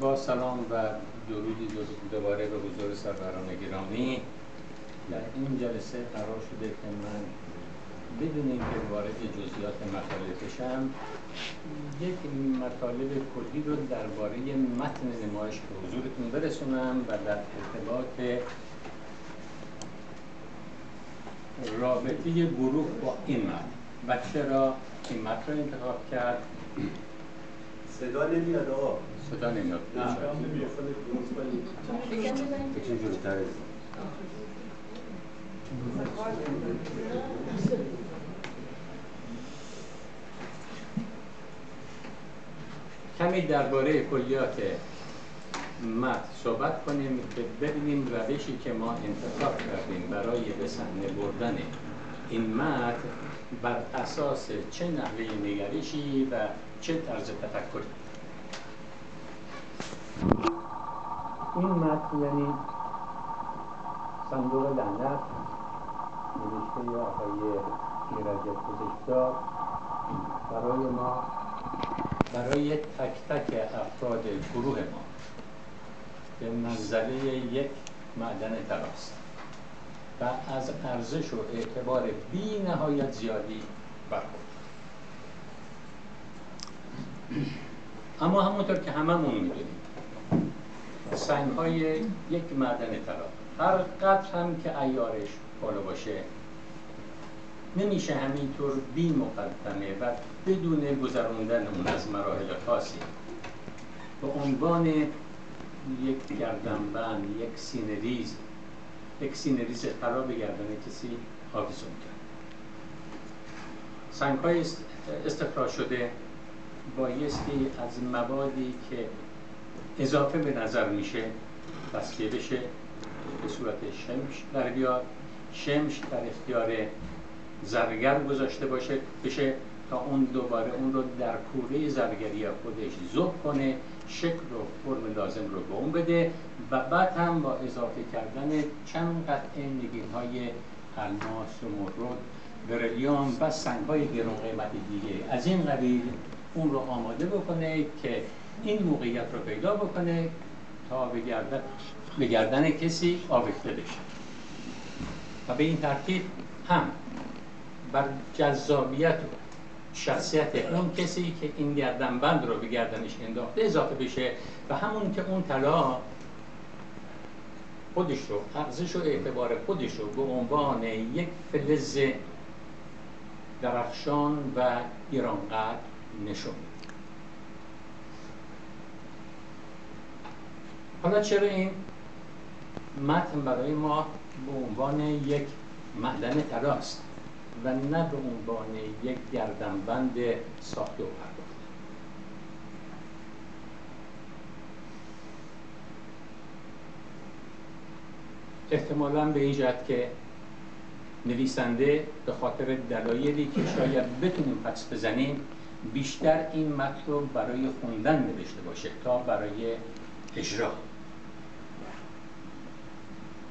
با سلام و درودی دوباره به حضور سروران گرامی. در این جلسه قرار شده که من بدون اینکه وارد جزئیات مطالب بشم. یک مطالب کلی رو درباره متن نمایش به حضورتون برسونم و در ارتباط رابطه گروه با این متن. و چرا این متن رو انتخاب کرد. صدا نمیاد آقا. صدا نمیاد. کمی درباره کلیات متن صحبت کنیم که ببینیم روشی که ما انتخاب کردیم برای به صحنه بردن این متن بر اساس چه نحوه نگریشی و چه طرز تفکری این متن یعنی صندوق لعنت نوشته آقای ایرج پزشکدار برای ما برای تک تک افراد گروه ما به منزله یک معدن تراست و از ارزش و اعتبار بی نهایت زیادی برخورد. اما همونطور که هممون می‌دونیم سنگ های یک معدن طلا هر قدر هم که ایارش بالا باشه نمیشه همینطور بی مقدمه و بدون گذراندن اون از مراحل خاصی. به عنوان یک گردنبند یک سینه‌ریز یک سینه‌ریز قرار به گردن کسی آویزون کرد سنگ های استخراج شده بایستی از موادی که اضافه به نظر میشه تصفیه بشه. به صورت شمش در بیاد. شمش در اختیار زرگر گذاشته باشه بشه تا اون دوباره اون رو در کوره زرگری خودش ذوب کنه شکل و فرم لازم رو به اون بده و بعد هم با اضافه کردن چند قطعه نگین های الماس و مرود برلیون و سنگ های گرون قیمت دیگه. از این قبیل اون رو آماده بکنه که این موقعیت رو پیدا بکنه تا به گردن, به گردن کسی آویخته بشه. و به این ترتیب هم بر جذابیت و شخصیت اون کسی که این گردنبند رو به گردنش انداخته اضافه بشه و همون که اون طلا خودش رو ارزش و اعتبار خودش رو به عنوان یک فلز درخشان و ایرانقدر نشون حالا چرا این متن برای ما به عنوان یک معدن طلاست و نه به عنوان یک گردنبند ساخته و پرداخته احتمالا به این جهت که نویسنده به خاطر دلایلی که شاید بتونیم پس بزنیم بیشتر این رو برای خوندن نوشته باشه تا برای اجرا.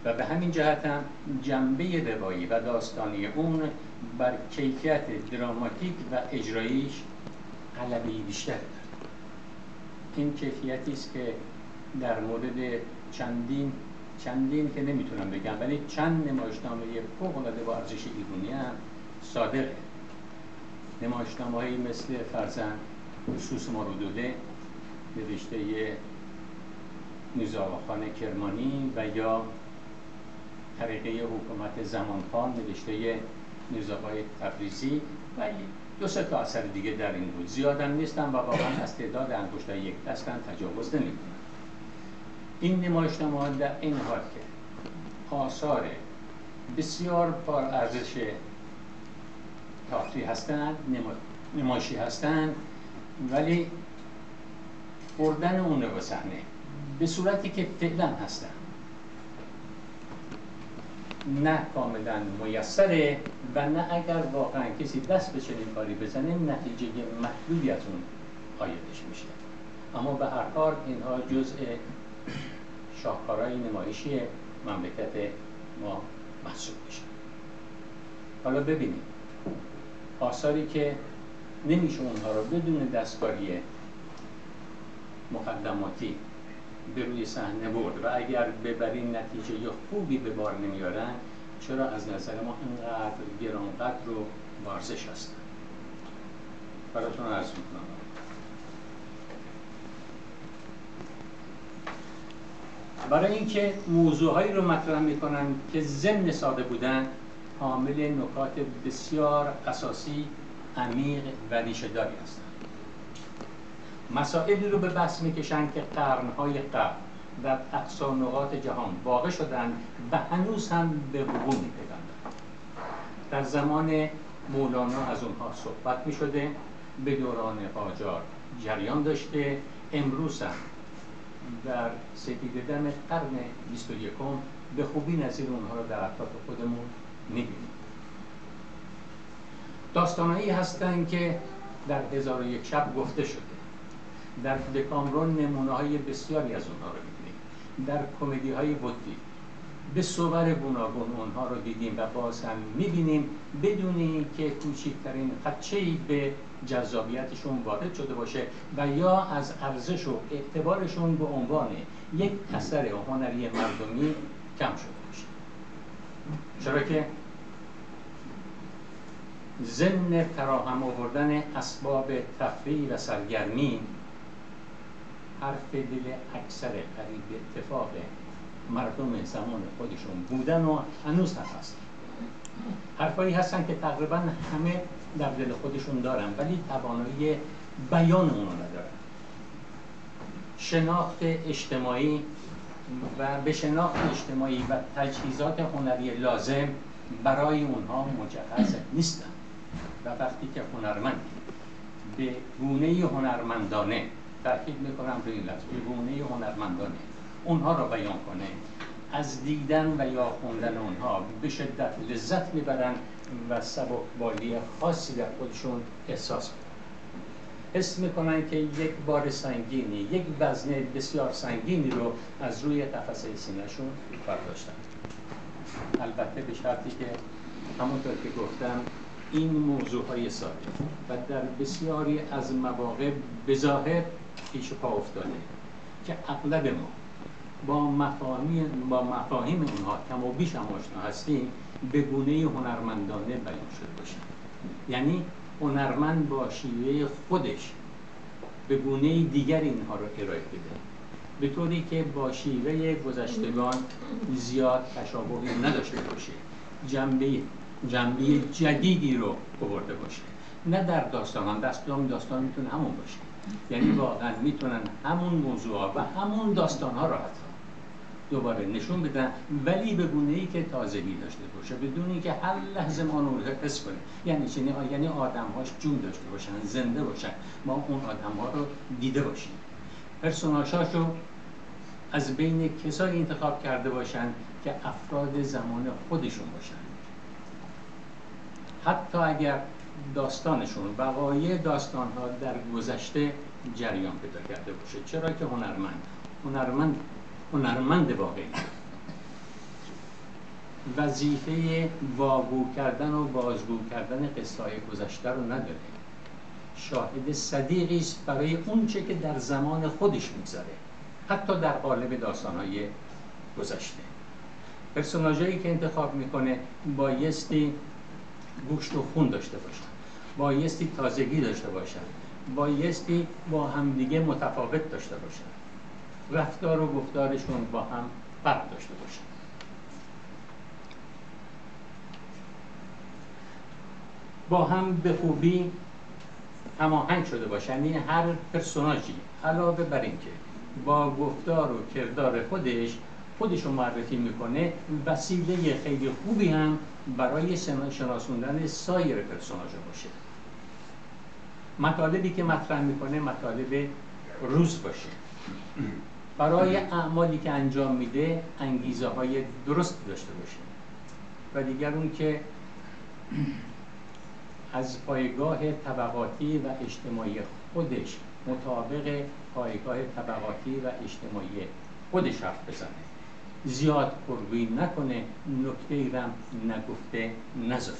و به همین جهت هم جنبه روایی و داستانی اون بر کیفیت دراماتیک و اجراییش غلبه بیشتر دارد این کیفیتی است که در مورد چندین چندین که نمی‌تونم بگم ولی چند نمایشنامه فوق العاده با ارزش ایرونی هم صادقه نمایشنامه هایی مثل فرزن سوس مارودوده نوشته خان کرمانی و یا طریقه حکومت زمانخان نوشته میرزاقای تبریزی و دو سه تا اثر دیگه در این بود. زیادم نیستن و واقعا از تعداد انگشتای یک دستن تجاوز نمی‌کنن این نمایشنامه در این حال که آثار بسیار پر ارزش تئاتری هستند نمایشی هستند ولی بردن اون رو به صحنه به صورتی که فعلا هستن نه کاملا میسره و نه اگر واقعا کسی دست به چنین کاری بزنه نتیجه محدودی از اون آیدش میشه. اما به هر حال اینها جزء شاهکارهای نمایشی مملکت ما محسوب میشه. حالا ببینیم. آثاری که نمیشه اونها رو بدون دستکاری مقدماتی به روی صحنه برد و اگر ببرین نتیجه خوبی به بار نمیارن چرا از نظر ما اینقدر گرانقدر رو بارزش هستن براتون عرض می‌کنم. برای اینکه موضوعهایی رو مطرح می‌کنن که ضمن ساده بودن حامل نکات بسیار اساسی عمیق و ریشه داری هستند. مسائلی رو به بحث می‌کشن که قرنهای قبل در اقصا نقاط جهان واقع شدن و هنوز هم به وقوع میپیوندند. در زمان مولانا از اونها صحبت می‌شده به دوران قاجار جریان داشته. امروز هم در سپیده دم قرن 21 به خوبی نظیر اونها رو در اطراف خودمون می‌بینیم داستانهایی هستند که در هزار و یک شب گفته شده. در دکامرون نمونه های بسیاری از اونها رو می‌بینیم. در کمدی های بودی. به صور گوناگون اونها رو دیدیم و باز هم می‌بینیم بدون اینکه کوچکترین خدچه به جذابیتشون وارد شده باشه و یا از ارزش و اعتبارشون به عنوان یک اثر هنری مردمی کم شده. چرا که ضمن فراهم آوردن اسباب تفریح و سرگرمی حرف دل اکثر قریب اتفاق مردم زمان خودشون بودن و هنوز هم هست. حرفایی هستن که تقریبا همه در دل خودشون دارن ولی توانایی بیان اونو ندارن. شناخت اجتماعی و به شناخت اجتماعی و تجهیزات هنری لازم برای اونها مجهز نیستن. و وقتی که هنرمند به گونه هنرمندانه تاکید می‌کنم روی این لفظ به گونه هنرمندانه اونها را بیان کنه از دیدن و یا خوندن اونها به شدت لذت می‌برن و بالی خاصی در خودشون احساس می‌کنن. حس می‌کنن که یک بار سنگینی یک وزن بسیار سنگینی رو از روی قفسه سینهشون برداشتن البته به شرطی که همونطور که گفتم این موضوع های ساده و در بسیاری از مواقع بظاهر پیش پا افتاده که اغلب ما با مفاهیم با مفاهیم اونها کم و بیش هم آشنا هستیم به گونه هنرمندانه بیان شده باشه یعنی هنرمند با شیوه خودش به گونه دیگر اینها رو ارائه بده. به طوری که با شیوه گذشتگان زیاد تشابهی نداشته باشه. جنبه جنبه جدیدی رو آورده باشه. نه در داستان داستان داستان می‌تونه همون باشه. یعنی واقعا می‌تونن همون موضوع و همون داستان ها رو حتی دوباره نشون بدن. ولی به گونه ای که تازگی داشته باشه بدون اینکه هر لحظه ما رو حس کنیم. یعنی چنین یعنی آدم هاش جون داشته باشن زنده باشن. ما اون آدم ها رو دیده باشیم. پرسوناژهاشو از بین کسایی انتخاب کرده باشن که افراد زمان خودشون باشن. حتی اگر داستانشون وقایع داستان ها در گذشته جریان پیدا کرده باشه. چرا که هنرمند هنرمند هنرمند واقعی. وظیفه واگو کردن و بازگو کردن قصه گذشته رو نداره. شاهد صدیقی است برای اونچه که در زمان خودش میگذره حتی در قالب داستان های گذشته. پرسوناژهایی که انتخاب می‌کنه بایستی گوشت و خون داشته باشن بایستی تازگی داشته باشن بایستی با همدیگه متفاوت داشته باشن. رفتار و گفتارشون با هم فرق داشته باشن با هم به خوبی هماهنگ شده باشن یعنی هر پرسوناجی علاوه بر اینکه با گفتار و کردار خودش خودش رو معرفی می‌کنه وسیله خیلی خوبی هم برای شناسوندن سایر پرسوناژ باشه. مطالبی که مطرح می‌کنه مطالب روز باشه. برای اعمالی که انجام میده انگیزه های درست داشته باشه. و دیگر اون که از پایگاه طبقاتی و اجتماعی خودش مطابق پایگاه طبقاتی و اجتماعی خودش حرف بزنه. زیاد پرگویی نکنه نکته ایرم نگفته نذاره.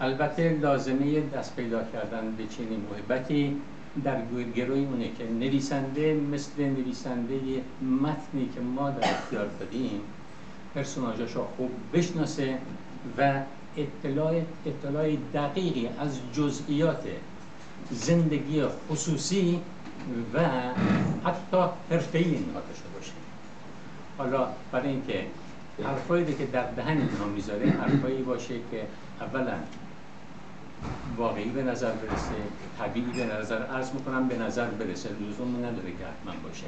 البته لازمه دست پیدا کردن به چنین محبتی در گروی اونه که نویسنده مثل نویسنده متنی که ما در اختیار دادیم پرسوناجاش رو خوب بشناسه و اطلاع, اطلاع دقیقی از جزئیات زندگی خصوصی و حتی حرفه‌ای اینها داشته باشه حالا برای اینکه حرفایی که در دهن اینها می‌ذاره حرفایی باشه که اولا واقعی به نظر برسه طبیعی به نظر عرض می‌کنم به نظر برسه. لزوم نداره که حتما باشه.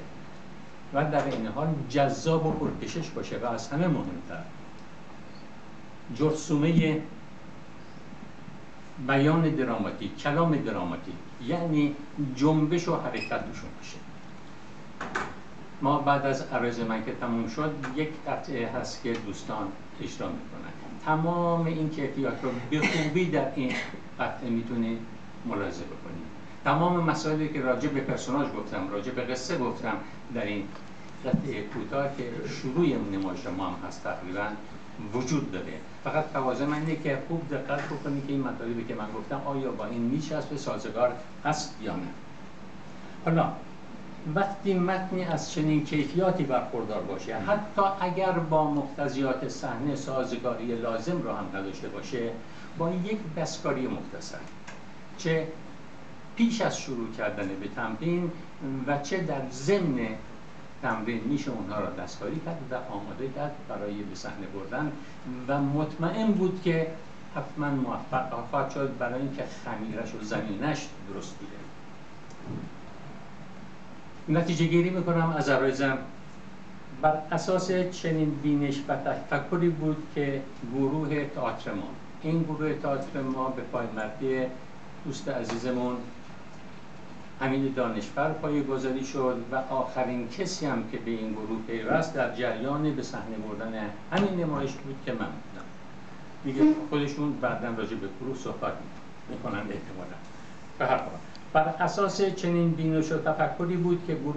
و در این حال جذاب و پرکشش باشه و از همه مهمتر. جرسومه بیان دراماتیک کلام دراماتیک یعنی جنبش و حرکت توشون باشه. ما بعد از عرض من که تموم شد یک قطعه هست که دوستان اجرا می‌کنن. تمام این کیفیات رو به خوبی در این قطعه می‌تونید ملاحظه بکنید تمام مسائلی که راجع به پرسوناج گفتم راجع به قصه گفتم در این قطعه کوتاه که شروع نمایش ما هم هست تقریبا وجود داره. فقط توازن من اینه که خوب دقت بکنید که این مطالبی که من گفتم آیا با این به سازگار هست یا نه. حالا وقتی متنی از چنین کیفیاتی برخوردار باشه حتی اگر با مقتضیات صحنه سازگاری لازم را هم نداشته باشه با یک دستکاری مختصر چه پیش از شروع کردن به تمرین و چه در ضمن تمرین میشه اونها را دستکاری کرد و آماده کرد برای به صحنه بردن. و مطمئن بود که حتما موفق خواهد شد برای اینکه خمیرش و زمینش درست بوده. نتیجه گیری می‌کنم از عرایزم. بر اساس چنین بینش و تفکری بود که گروه تئاتر ما این گروه تئاتر ما به پایمردی دوست عزیزمون امین دانشور پای گذاری شد و آخرین کسی هم که به این گروه پیوست در جریان به صحنه بردن همین نمایش بود که من بودم. دیگه خودشون بعدا راجع به گروه صحبت می‌کنند احتمالا. به هر بر اساس چنین بینش و تفکری بود که گروه